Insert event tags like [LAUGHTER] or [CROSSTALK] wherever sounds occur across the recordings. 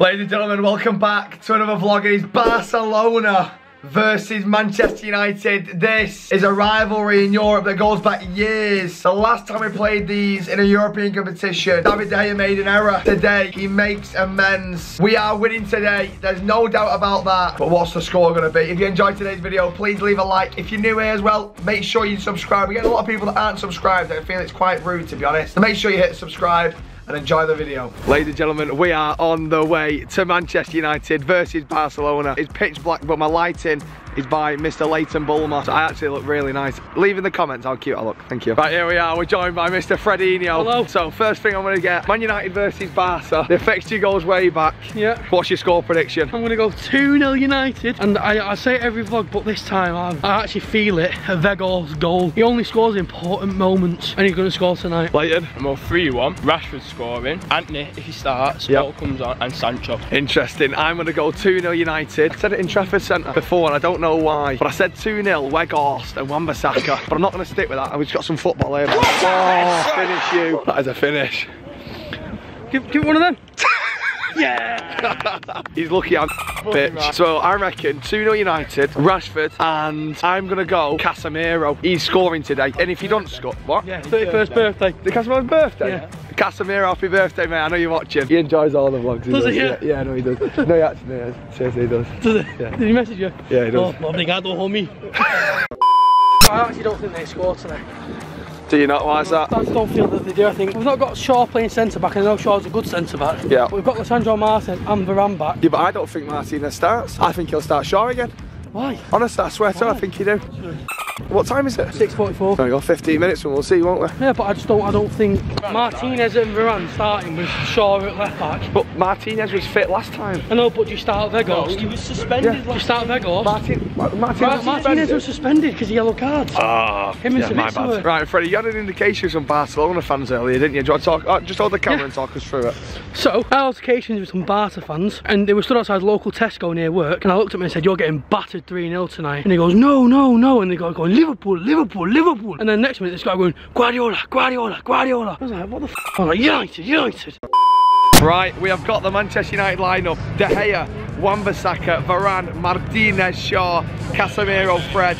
Ladies and gentlemen, welcome back to another vlog. It is Barcelona versus Manchester United. This is a rivalry in Europe that goes back years. The last time we played these in a European competition, David Gea made an error. Today, he makes amends. We are winning today. There's no doubt about that. But what's the score going to be? If you enjoyed today's video, please leave a like. If you're new here as well, make sure you subscribe. We get a lot of people that aren't subscribed. I feel it's quite rude, to be honest. So make sure you hit subscribe and enjoy the video. Ladies and gentlemen, we are on the way to Manchester United versus Barcelona. It's pitch black, but my lighting is by Mr. Leighton Bulmer. So I actually look really nice. Leave in the comments how cute I look. Thank you. Right, here we are. We're joined by Mr. Fredinho. Hello. So first thing I'm going to get, Man United versus Barca. The fixture goes way back. Yeah. What's your score prediction? I'm gonna go 2-0 United. And I, I say it every vlog, but this time I, I actually feel it. A Weghorst goal. He only scores important moments and he's gonna score tonight. Leighton? I'm all 3-1. Rashford scoring. Antony, if he starts, Yep. Paul comes on, and Sancho. Interesting. I'm going to go 2-0 United. I said it in Trafford Centre before and I don't know why. But I said 2-0 Weghorst and Wan-Bissaka. But I'm not going to stick with that. I've just got some football here. Oh, finish you. That is a finish. Give, give it one of them. [LAUGHS] yeah. [LAUGHS] He's lucky I'm bitch. So I reckon 2-0 United, Rashford, and I'm going to go Casemiro. He's scoring today. And if you don't score, what? Yeah, 31st birthday. The Casemiro's birthday? Yeah. Casemiro, happy birthday, mate. I know you're watching. He enjoys all the vlogs. Does he? Yeah, yeah, I know he does. no, he actually does. Seriously, he does. Does it? Yeah. Did he message you? Yeah, he does. Oh, obrigado, homie. [LAUGHS] I actually don't think they score tonight. Do you not? Why is that? I just don't feel that they do. I think we've not got Shaw playing centre back, and I know Shaw's a good centre back. Yeah. But we've got Lisandro Martin and Varane back. Yeah, but I don't think Martinez starts. I think he'll start Shaw again. Why? Honestly, I swear to you, I think he do. What time is it? 6.44. Only got 15 minutes and we'll see, won't we? Yeah, but I just don't. I don't think Martinez and Varane starting with Shaw at left back. But Martinez was fit last time. I know, but you start Weghorst? he was suspended Yeah. Do you start Weghorst? Martin, Ma- Martinez, Right, Martinez was suspended because he yellow cards. Ah, Him and yeah, my Savitz were- bad. Right, Freddie, you had an indication from Barcelona fans earlier, didn't you? Do you want to talk? Oh, just hold the camera Yeah. and talk us through it. So, I had altercations with some Barca fans, and they were stood outside local Tesco near work, and I looked at him and said, you're getting battered 3-0 tonight. And he goes, no, no, no, and they go going, Liverpool, Liverpool, Liverpool. And then next minute, this guy going, Guardiola, Guardiola, Guardiola. I was like, what the f***? I'm like, United, United. Right, we have got the Manchester United lineup. De Gea, Wan-Bissaka, Varane, Martinez, Shaw, Casemiro, Fred,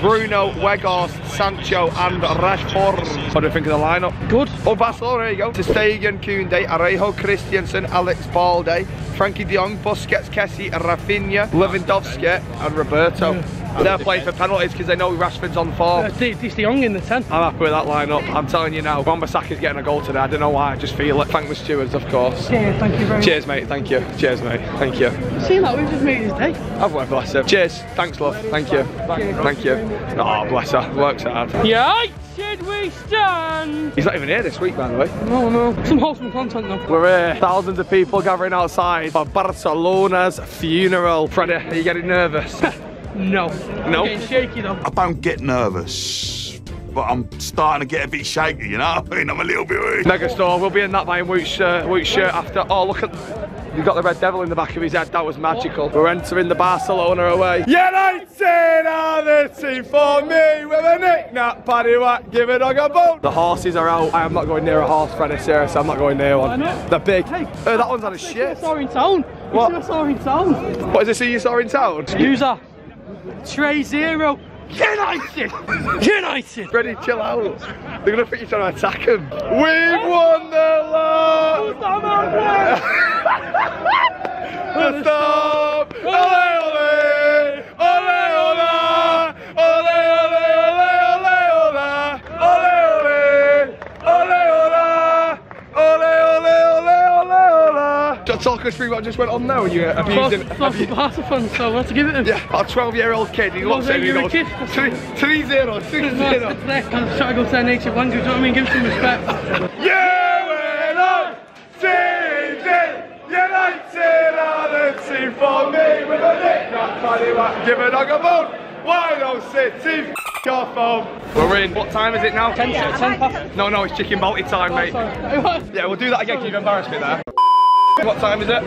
Bruno, Weghorst, Sancho and Rashford. What do you think of the lineup? Good. Oh, Barcelona, there you go. Ter Stegen, Koundé, Araujo, Christensen, Alex Balde, Frenkie de Jong, Busquets, Kessie, Raphinha, Lewandowski and Roberto. They're playing for penalties because they know Rashford's on form. D- This de Jong in the 10. I'm happy with that lineup. I'm telling you now, Wan-Bissaka's getting a goal today. I don't know why, I just feel it. Thank the stewards, of course. Yeah, thank you very much. Cheers, mate. Thank you. Cheers, mate. Thank you. See that, we've just made his day. Have one, bless him. Cheers. Thanks, love. Thank you. Thank you. Oh, bless her. Works hard. United we stand. He's not even here this week, by the way. No, no. Some wholesome content though. We're here. Thousands of people gathering outside for Barcelona's funeral. Freddie, are you getting nervous? [LAUGHS] No. No? Getting shaky though. I don't get nervous, but I'm starting to get a bit shaky, you know what I mean? I'm a little bit weak. Megastore, we'll be in that buying Wout's shirt, Wout's shirt after. Oh, look at. You've got the red devil in the back of his head. That was magical. We're entering the Barcelona away. United are the team for me with a knick-knack, paddy whack, give a dog a bone. The horses are out. I am not going near a horse, Freddie. Seriously, I'm not going near one. Why not? They're big. Hey. Uh, that one's had a I shit. saw in town. What? I saw in town. What is this you saw in town? User. Trey Zero. United! United! Freddie, chill out. They're gonna think you're trying to attack them. We've won the lot. The [LAUGHS] stop! Ole! Ole ole! Talk us through what just went on now when you were abusing. Close to Barca fan, so I have to give it him. Yeah, our 12 year old kid, he looks at me and you're he a goes, kid. 3 0, 6 0. I'm trying to go to their native language, you know what I mean? Give them some respect. Yeah, United are the team for me with a knick-knack, paddywhack, give a dog a bone. Why don't City f off home? We're in. What time is it now? 10 10 past. No, no, it's chicken balti time, mate. Sorry. [LAUGHS] Yeah, we'll do that again. Can you embarrass me there? What time is it?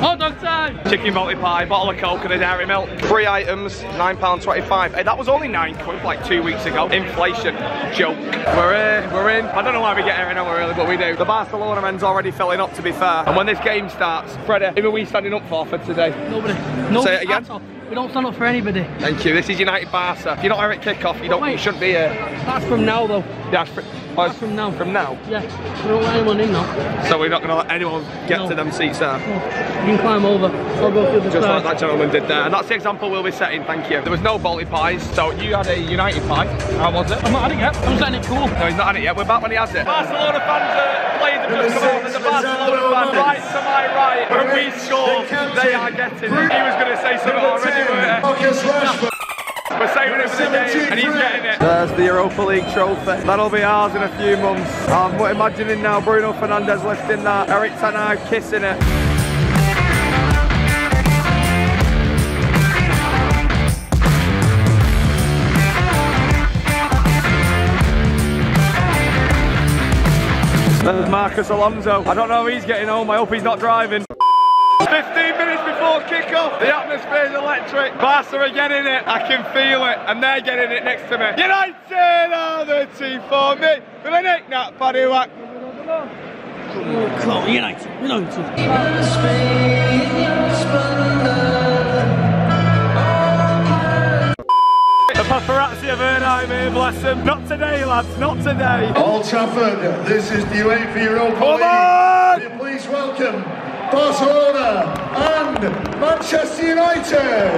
Hot dog time! Chicken multi pie, bottle of coke and a dairy milk. Three items, £9.25. Hey, that was only nine quid like two weeks ago. Inflation, joke. We're in, we're in. I don't know why we get here in hour early, but we do. The Barcelona men's already filling up to be fair. And when this game starts, Freddie, who are we standing up for for today? Nobody. Nobody Say it again. We don't stand up for anybody. Thank you. This is United Barca. If you're not here at kickoff, you don't you shouldn't be here. That's from now though. That's fr- oh, it's from now. From now. Yeah. We don't let anyone in now. So we're not gonna let anyone get No. to them seats there. No. You can climb over. I'll go through the Just like that gentleman did there. And that's the example we'll be setting, thank you. There was no balti pies, so you had a United pie. How was it? I'm not had it yet. I'm setting it cool. No, he's not had it yet. We're back when he has it. Barcelona fans are playing the just come out. There's a Barcelona fan right to my right. When we score, they are getting it. He was going to say something already, We're saving it for the game, and he's getting it. There's the Europa League trophy. That'll be ours in a few months. I'm imagining now Bruno Fernandes lifting that. Erik Ten Hag kissing it. There's Marcos Alonso. I don't know how he's getting home. I hope he's not driving. 15 minutes before kickoff, the atmosphere is electric. Barca are getting it. I can feel it, and they're getting it next to me. United are the team for me. With a nick nap, paddy whack. Come on, United. United. The paparazzi of Ernheim here, bless them. Not today, lads, not today. Old Trafford, this is the UEFA Europa Come League. on! Please welcome Barcelona and Manchester United.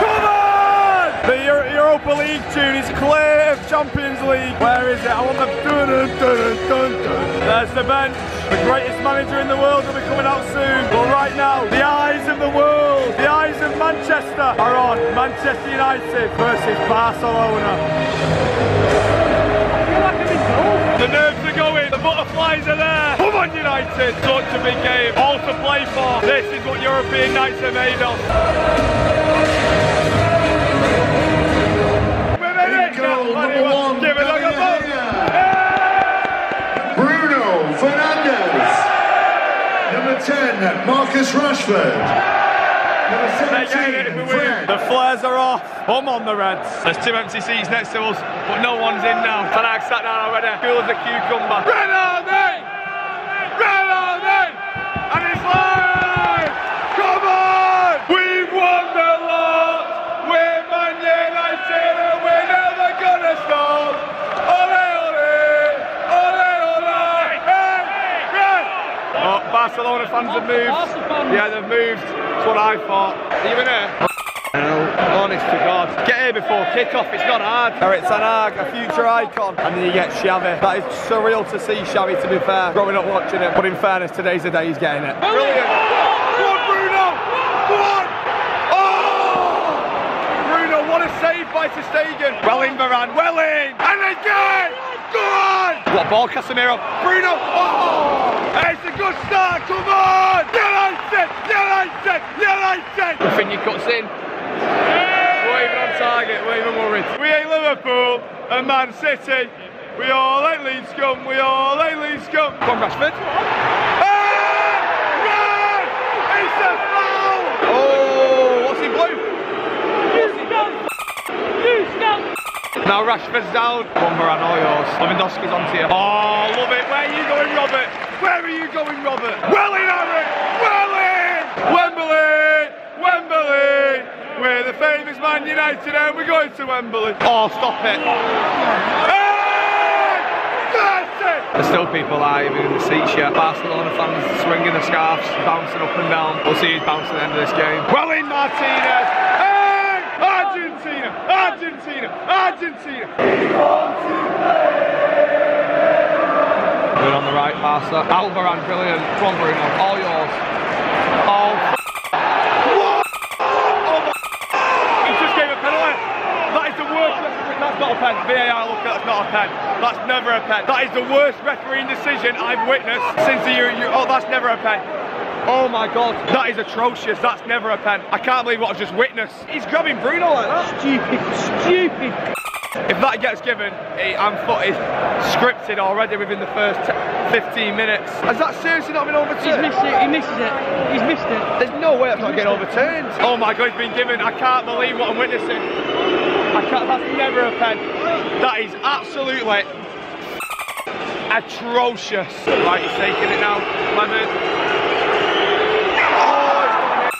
Come on! The Euro- Europa League tune is clear of Champions League. Where is it? I want the dun dun dun dun. There's the bench. The greatest manager in the world will be coming out soon. But right now, the eyes of the world, the eyes of Manchester are on Manchester United versus Barcelona. The nerves are going, the butterflies are there. Come on, United! Such a big game, all to play for. This is what European nights are made of. In goal, number one, Give it like a David ball. Bruno Fernandes. Number 10, Marcus Rashford. The flares are off. I'm on the Reds. There's two empty seats next to us, but no one's in now. Ten Hag sat down already. Cool as a cucumber. Ronaldo! Ronaldo! And it's live! Come on! We've won the lot! We're Man United and we're never gonna stop! Ole, ole! Ole, ole! Hey! Hey! Oh, Barcelona fans have moved. Yeah, they've moved. That's what I thought. In here? No, honest to God. Get here before kick-off, it's not hard. Erik Ten Hag, a future icon. And then you get Xavi. That is surreal to see Xavi, to be fair. Growing up watching it. But in fairness, today's the day he's getting it. Brilliant. Go on, Bruno! Go on! Oh! Bruno, what a save by Ter Stegen. Well in, Varane, well in! And again! Go on! What ball, Casemiro? Bruno! Oh! It's a good start, come on! Raphinha cuts in. We're even on target, we're even worried. We ain't Liverpool and Man City. We all ain't Leeds scum, we all ain't Leeds scum. Come on, Rashford. Hey! Run! It's a foul! Oh, what's he blue? Now Rashford's down. One Varane, all yours. Lewandowski's onto you. Oh, love it. Where are you going, Robert? Where are you going, Robert? Well in, Harry! Well in! Wembley! We're the famous Man United and we're going to Wembley. Oh, stop it. Hey! There's still people alive in the seats yet. Barcelona fans swinging the scarves, bouncing up and down. We'll see who's bouncing at the end of this game. Well in, Martinez! Hey! Argentina! Argentina! Argentina! Good on the right, Barca. Alvaran, brilliant. Come on, Bruno. All yours. All What? Oh my He just gave a penalty. That is the worst referee. That's not a pen. VAR, look, that's not a pen. That's never a pen. That is the worst refereeing decision I've witnessed since the Euro. Euro- Oh, that's never a pen. Oh my god, that is atrocious. That's never a pen. I can't believe what I've just witnessed. He's grabbing Bruno like that. Stupid, stupid. If that gets given, I'm footed scripted already within the first 15 minutes. Has that seriously not been He's overturned? missed it. He misses it. He's missed it. There's no way that's not getting overturned. Oh my god, it's been given. I can't believe what I'm witnessing. I can't, that's never a pen. That is absolutely atrocious. Right, he's taking it now. Lemon. It's gone in.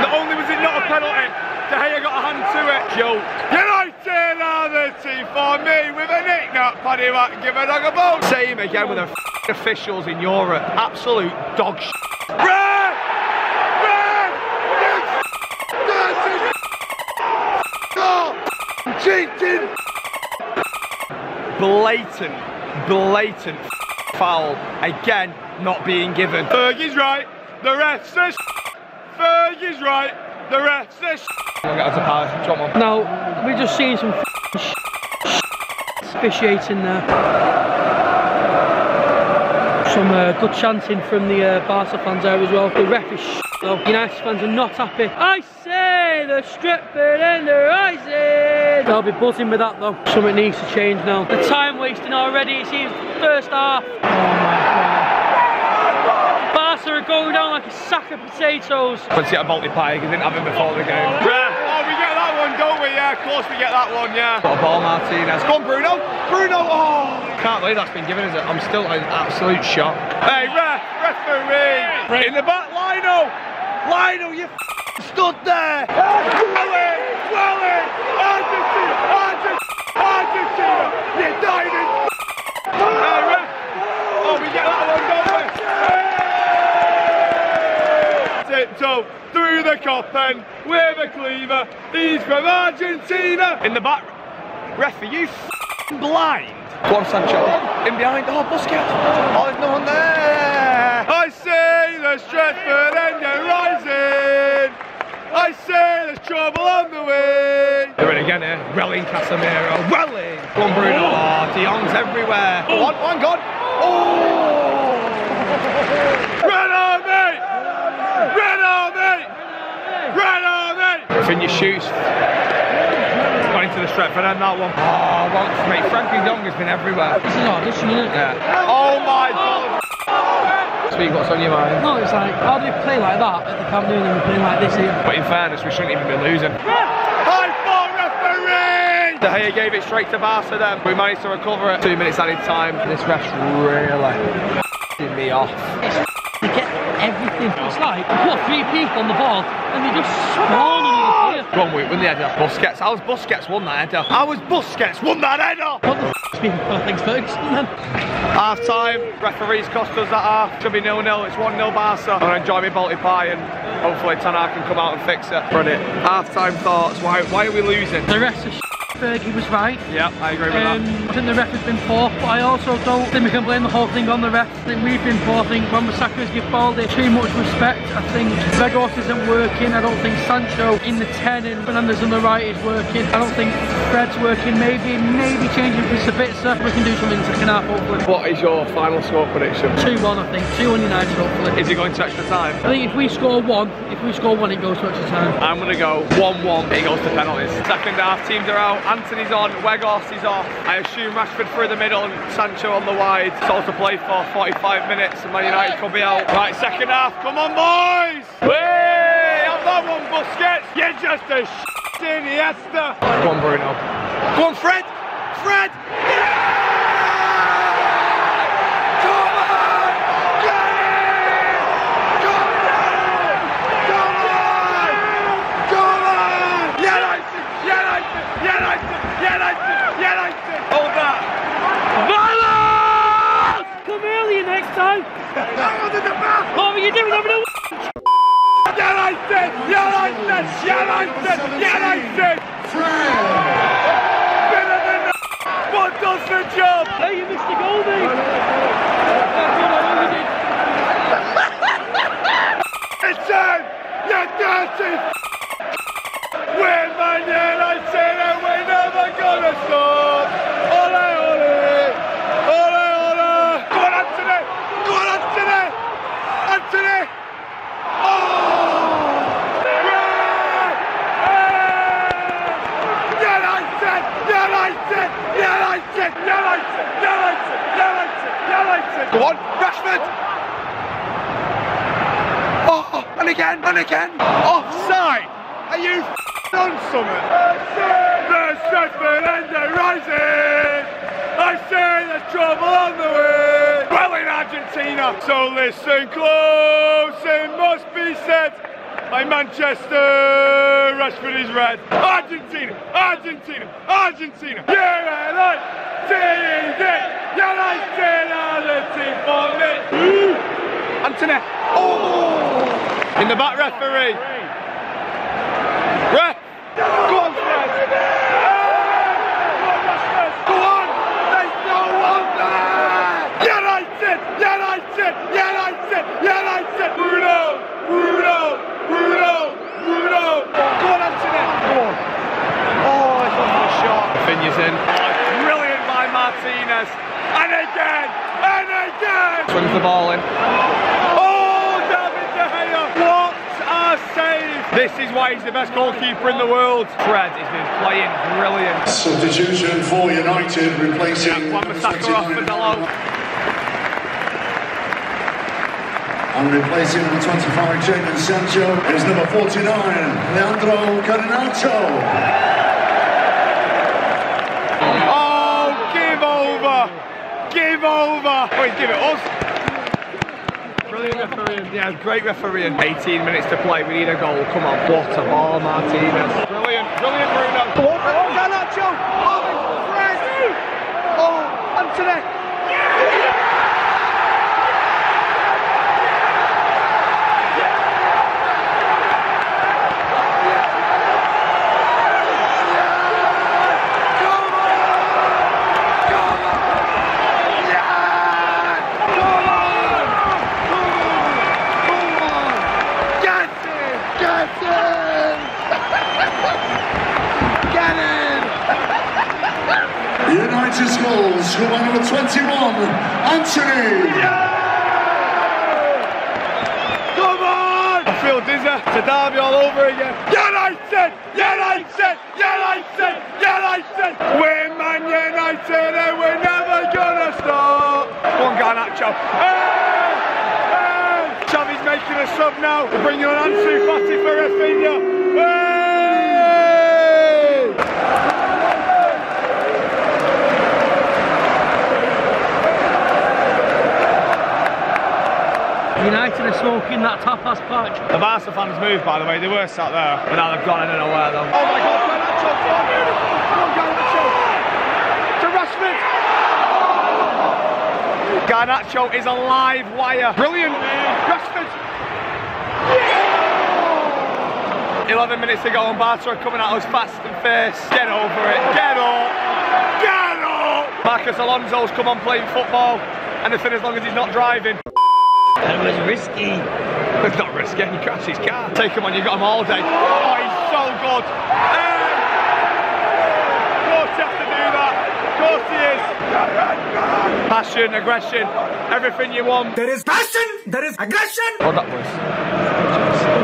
Not only was it not a penalty, De Gea got a hand to it. Joke. United are the team for me with a nick-nack, Paddy Matt, give a dog a bone. Same again with the officials in Europe. Absolute dog shit. Red! Red! Dirty Oh, cheating! Blatant, blatant foul. Again, not being given. Fergie's right. The ref's a Fergie's right. The ref's a We'll get on to Palace. Come on. Now, we're just seeing some officiating there. Some uh, good chanting from the uh, Barca fans there as well. The ref is though. United fans are not happy. I say the Stretford and the Rising. They'll be buzzing with that though. Something needs to change now. The time wasting already. It seems first half. Oh my god. Barca are going down like a sack of potatoes. Fancy a multi pie because didn't have him before the game. Yeah. Oh, we get that one, don't we? Yeah, of course we get that one, yeah. What a ball, Martinez. Come on, Bruno. Bruno, oh. Can't believe that's been given, is it? I'm still in absolute shock. Hey, ref, referee. In the back, Lino. Lino, you stood there. Welling, Welling. Argentina, Argentina, Argentina. You're diving. Hey, ref. Oh, we get that one, don't we? tiptoe through the coppen with a cleaver. He's from Argentina. In the back, ref, are you f***ing blind? Go on, Sancho. In behind. Oh, Busquets. Oh, there's no one there. I see the Stretford engine rising. I see there's trouble on the way. Do it again here. Relling Casemiro. Relling. Go on, Bruno. De Jong's everywhere. Oh. One, one, gone. Oh. Red Army. Red Army. Red Army. Finya shoots. Gone into the Stretford and that one. Oh, once, mate. Frenkie Dong has been everywhere. This is audition, isn't it? Yeah. Oh my God. Speak what's on your mind. No, it's like, how do you play like that at the Camp Nou and we're playing like this here? But in fairness, we shouldn't even be losing. High four referee! De Gea gave it straight to Barca then. We managed to recover it. Two minutes added time. This ref's really f***ing me off. They get everything. It's like, put three people on the ball and they just player. Go on, win the header. Busquets. How was Busquets won that header? How was Busquets won that header? What the f***'s been Alex Ferguson then? Half time, referees cost us that half. Should be nil nil. It's 1 0 Barca. I'm gonna enjoy my balti pie and hopefully Tanar can come out and fix it. Brilliant. Half time thoughts. Why, why are we losing? The rest of Fergie was right. Yeah, I agree with Um, that. I think the ref has been poor, but I also don't think we can blame the whole thing on the ref. I think we've been poor. I think Wan Bissaka's give Balde too much respect. I think Weghorst isn't working. I don't think Sancho in the 10 and Fernandes on the right is working. I don't think Fred's working. Maybe, maybe changing for Sabitzer. We can do something in the second half, hopefully. What is your final score prediction? 2-1, I think. 2-1 United, hopefully. Is it going to extra time? I think if we score one, if we score one, it goes to extra time. I'm going to go 1-1. It goes to penalties. Second half, teams are out. Antony's on. Weghorst is off. I assume Rashford through the middle and Sancho on the wide. It's all to play for 45 minutes and Man United could be out. Right, second half. Come on, boys! Way! Have that one, Busquets. You're just a sh*** Iniesta. Go on, Bruno. Go on, Fred. Fred. Yeah! Come on! Get it! Come on! Come on! Come on! United! United! United! United! United! Hold that! Vamos! Come earlier next time. What were you doing over the United! United! United! United! Better than the What does the job? Hey, you missed the goal, mate. That's what I know you did. Listen! You dirty We're Man United and we're never gonna stop! Ole, ole! Ole, ole! Go on, Antony! Go on, Antony! Antony! Oh! Right! Hey! United! United! United! United! Again. Offside. Are you on something? The Ender rising. I say there's trouble on the way. Well in Argentina. So listen close, it must be said. By Manchester, Rashford is red. Argentina, Argentina, Argentina. United, United are the team for me. Antony. Oh! In the back referee. Ref. Go on, Fred. Go on. There's no one there. United, United, United, United. Bruno, Bruno, Bruno, Bruno. Go on, Antony. Go on. Oh, it's off the shot. Finya's in. Oh, brilliant by Martinez. And again, and again. Swings the ball in. Oh, David De Gea. What a save. This is why he's the best goalkeeper in the world. Fred has been playing brilliant. Substitution for United, replacing Masaka off for 29. Dalot. And replacing number 25, Jadon Sancho, is number 49, Leandro Garnacho. Oh, give over. Give over. Wait, give it us. Brilliant refereeing. Yeah, great refereeing. 18 minutes to play. We need a goal. Come on. What a ball, Martinez. Brilliant. Brilliant, Bruno. Go on. Oh, Garnacho. Oh, Fred. Oh, Antony. United scores, scored by number 21, Antony. Come on! I feel dizzy. It's a derby all over again. United! United! United! United! We're Man United and we're never gonna stop! Go on, Hey! Hey! Xavi's making a sub now. Bringing on Ansu Fati for Raphinha. United are smoking that tapas patch. The Barca fans moved, by the way. They were sat there, but now they've gone. I don't know where though. Oh my God, Garnacho! Go on, Go on, Garnacho! To Rashford! Garnacho is a live wire. Brilliant. Rashford. 11 minutes to go and Barca are coming at us fast and fierce. Get over it. Get up. Get up. Marcos Alonso's come on playing football. Anything as long as he's not driving. That was risky. It's not risky, he crashed his car. Take him on, You've got him all day. Oh, he's so good. Hey! Of course you have to do that. Of course he is. Passion, aggression, everything you want. There is passion, there is aggression. Oh, that was.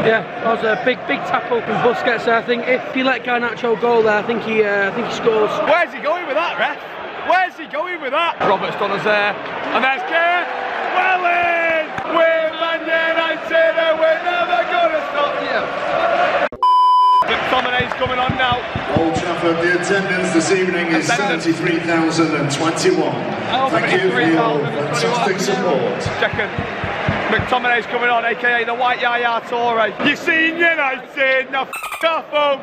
Yeah, that was a big, big tackle from Busquets there. I think if he let Garnacho go there, I think he, uh, I think he scores. Where's he going with that, ref? Where's he going with that? Robert's done us there. And there's Kerr. Well in! We're Man United and we're never gonna stop you. McTominay's coming on now. Trafford, the attendance this evening is Attendance. 73,021. Thank you for your fantastic support. Second. McTominay's coming on, aka the White Yaya Toure. You've seen United, now f off home.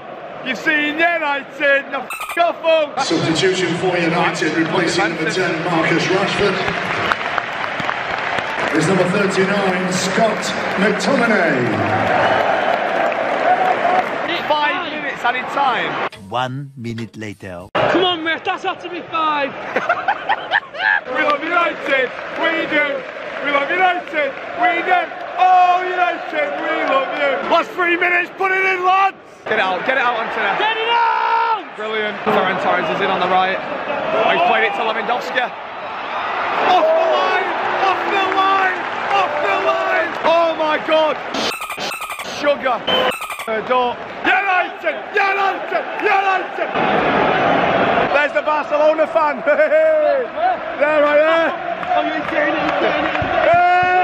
You've seen United, now f off home. Substitution for United, replacing number 10, Marcus Rashford. Is number 39, Scott McTominay. Five minutes added time. One minute later. Come on, mate, that's had to be five. We love United, we do. We love United, we do. Oh, United, we love you. Last three minutes, put it in, lads. Get it out, get it out, Antony. Get it out! Brilliant. Ferran Torres is in on the right. Oh, he's played it to Lewandowski. Off the line! Off the line! Off the line! Oh my god! Sugar. Uh, don't. There's the Barcelona fan. [LAUGHS] there I am. Oh, you're getting it, you're getting it. Hey!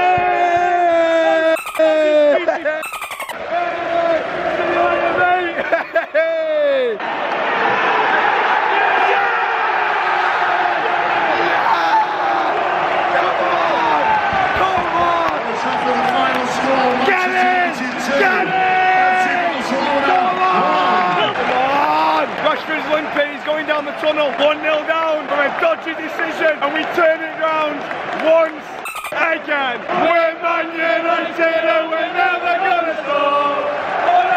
Going down the tunnel. 1-0 down from a dodgy decision and we turn it round once again. We're Man United and we're never gonna stop. For.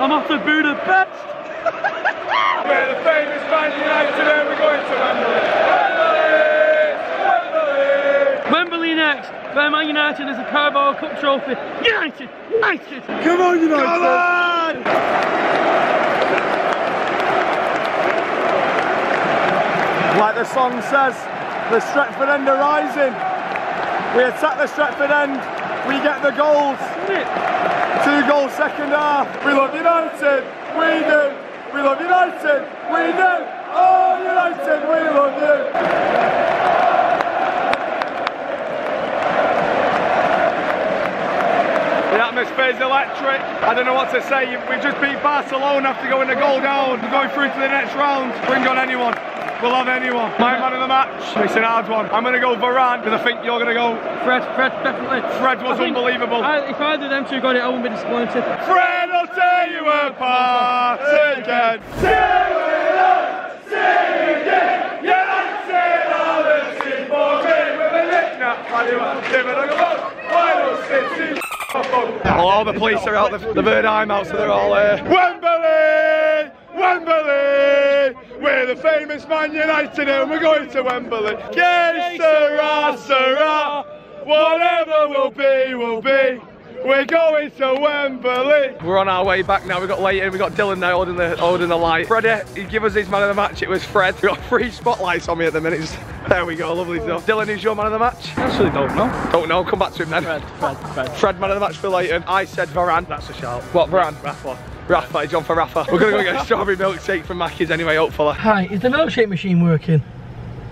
I'm off to Budapest. We're the famous Man United and we're going to Wembley. Wembley, Wembley. Wembley next. Where Man United has a Carabao Cup trophy. United! United! Come on, United! Come on! Like the song says, the Stretford end are rising. We attack the Stretford end, we get the goals. Two goals second half. We love United, we do. We love United, we do. United, we love you. The atmosphere is electric. I don't know what to say. We've just beat Barcelona after going a goal down. We're going through to the next round. Bring on anyone. We'll have anyone. My man of the match. It's an hard one. I'm going to go Varane because I think you're going to go. Fred, Fred, definitely. Fred was I unbelievable. I, if either of them two got it, I wouldn't be disappointed. Fred, I'll tear you apart again. Sing with us, sing again. United are the simple game with a lick. Now, give it a go. Final city. Oh, all the police are out, the, the out, so they're all here. Wembley! Wembley! We're the famous Man United and we're going to Wembley. Que sera, sera. Whatever will be, will be. We're going to Wembley. We're on our way back now. We've got Leighton, we've got Dylan there holding the, holding the light. Freddie, he gave us his man of the match. It was Fred. We've got three spotlights on me at the minute. There we go, lovely stuff. Dylan, who's your man of the match? Actually, don't know. Don't know, come back to him then. Fred, Fred, Fred. Fred, man of the match for Leighton. I said Varane. That's a shout. What, Varane? Rafa. Rafa, he's on for Rafa. We're gonna go get a strawberry milkshake from Mackey's anyway, hopefully. Hi, is the milkshake machine working?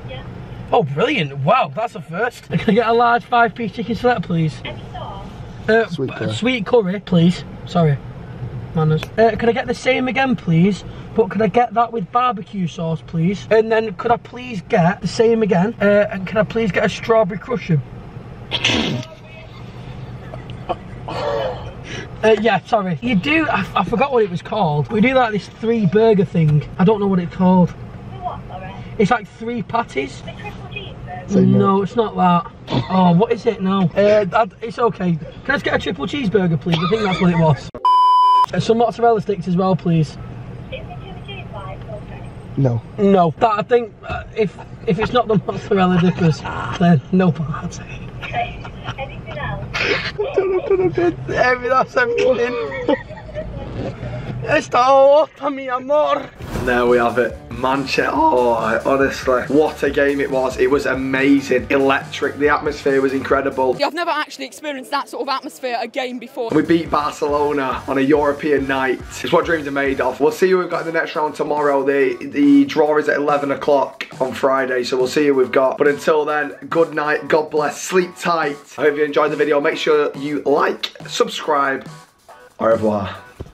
Yeah. Oh, brilliant. Wow, that's a first. [LAUGHS] Can I get a large five-piece chicken select, please? Uh, sweet, curry. sweet curry, please. Sorry. Manners. Uh, could I get the same again, please? But could I get that with barbecue sauce, please? And then could I please get the same again? Uh, and can I please get a strawberry crusher? [COUGHS] Uh, yeah, sorry. You do, I, I forgot what it was called. We do like this three burger thing. I don't know what it's called. What. It's like three patties. The triple? No, it's not that. Oh, what is it now? Uh, that- it's okay. Can I just get a triple cheeseburger, please? I think that's what it was. Uh, some mozzarella sticks as well, please. Is it triple cheese bites? Okay. No. No. That I think uh, if if it's not the mozzarella dippers, then no party. Okay. Anything else? Every that's everything. Esta otra mi amor. There we have it. Manchester. Oh, honestly, what a game it was. It was amazing, electric. The atmosphere was incredible. I've never actually experienced that sort of atmosphere again before. We beat Barcelona on a European night. It's what dreams are made of. We'll see who we've got in the next round tomorrow. The the draw is at 11 o'clock on Friday, so we'll see who we've got. But until then, good night, God bless, sleep tight. I hope you enjoyed the video. Make sure you like, subscribe. Au revoir.